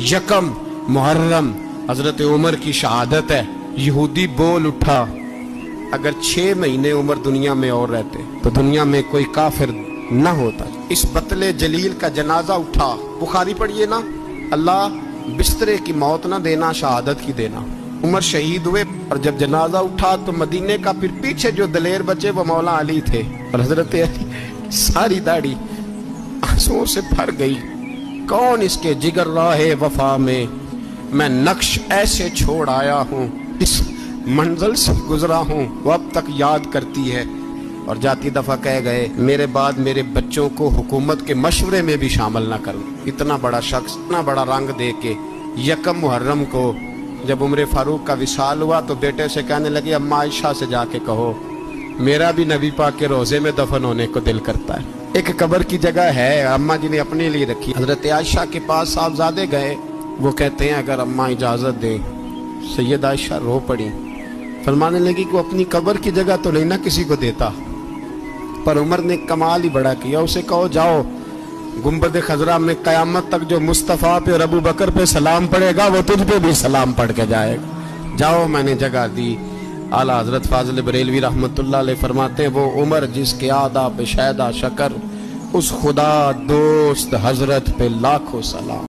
यकम मुहर्रम। हज़रत उमर की शहादत है। यहूदी बोल उठा, अगर छह महीने उम्र दुनिया में और रहते तो दुनिया में कोई काफिर न होता। इस बतले जलील का जनाजा उठा। बुखारी पढ़िए ना। अल्लाह बिस्तरे की मौत ना देना, शहादत की देना। उमर शहीद हुए, और जब जनाजा उठा तो मदीने का फिर पीछे जो दलेर बचे, वो मौला अली थे। और हज़रत अली सारी दाढ़ी आंसुओं से भर गई। कौन इसके जिगर राहे वफा में? मैं नक्श ऐसे छोड़ आया हूँ, इस मंजिल से गुजरा हूँ, वो अब तक याद करती है। और जाती दफ़ा कह गए, मेरे बाद मेरे बच्चों को हुकूमत के मशवरे में भी शामिल ना करूँ। इतना बड़ा शख्स, इतना बड़ा रंग दे के, यकम मुहर्रम को, जब उम्र फारूक का विशाल हुआ तो बेटे से कहने लगे, अम्मा आयशा से जाके कहो, मेरा भी नबी पाक के रोज़े में दफन होने को दिल करता है। एक कबर की जगह है, अम्मा जी ने अपने लिए रखी। हज़रत आयशा के पास साहबजादे गए। वो कहते हैं, अगर अम्मा इजाज़त दे, सैयद आयशा रो पड़ी। फरमाने लगी कि वो अपनी कबर की जगह तो नहीं ना किसी को देता। पर उमर ने कमाल ही बड़ा किया। उसे कहो, जाओ गुंबद खजरा में कयामत तक जो मुस्तफ़ा पे और अबू बकर पे सलाम पड़ेगा, वो तुझ पे भी सलाम पढ़ के जाएगा। जाओ, मैंने जगह दी। आला हज़रत फाजल बरेलवी रहमत फरमाते वो उमर जिसके आदा पेशादा शकर उस खुदा दोस्त हज़रत पे लाखों सलाम।